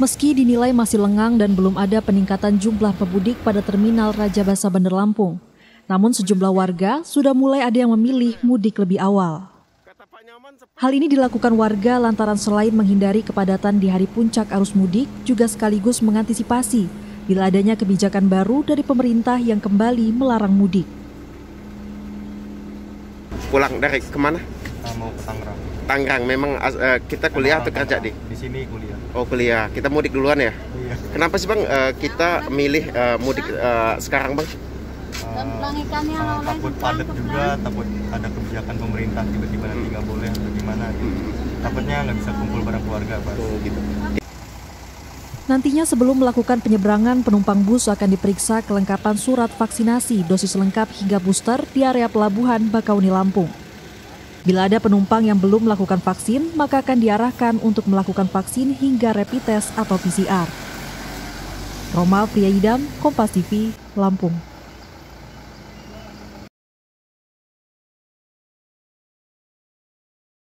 Meski dinilai masih lengang dan belum ada peningkatan jumlah pemudik pada terminal Raja Basa Bandar Lampung, namun sejumlah warga sudah mulai ada yang memilih mudik lebih awal. Hal ini dilakukan warga lantaran selain menghindari kepadatan di hari puncak arus mudik, juga sekaligus mengantisipasi bila adanya kebijakan baru dari pemerintah yang kembali melarang mudik. Pulang dari ke mana? Kita mau ke Tangerang. Tangerang. Memang uh, kita kuliah atau kerja di? Di sini kuliah. Oh kuliah. Kita mudik duluan ya? Iya. Kenapa sih bang uh, kita milih uh, mudik uh, sekarang bang? Uh, uh, takut padat juga, takut ada kebijakan pemerintah tiba-tiba nanti nggak boleh atau gimana. Gitu. Takutnya nggak bisa kumpul bareng keluarga pak. Oh gitu. Nantinya sebelum melakukan penyeberangan, penumpang bus akan diperiksa kelengkapan surat vaksinasi dosis lengkap hingga booster di area pelabuhan Bakauni Lampung. Bila ada penumpang yang belum melakukan vaksin, maka akan diarahkan untuk melakukan vaksin hingga rapid test atau PCR. Romal Priyaidam, Kompas TV, Lampung.